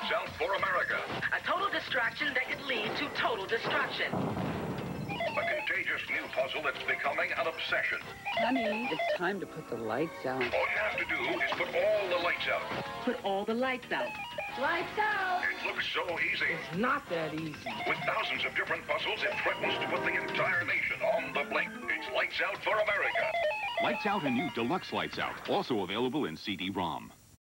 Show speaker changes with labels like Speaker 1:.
Speaker 1: Lights Out for America.
Speaker 2: A total distraction that could lead to total destruction.
Speaker 1: A contagious new puzzle that's becoming an obsession.
Speaker 3: Honey, it's time to put the lights out.
Speaker 1: All you have to do is put all the lights out.
Speaker 2: Put all the lights out. Lights out!
Speaker 1: It looks so easy.
Speaker 4: It's not that easy.
Speaker 1: With thousands of different puzzles, it threatens to put the entire nation on the blink. It's Lights Out for America.
Speaker 5: Lights Out and new Deluxe Lights Out, also available in CD-ROM.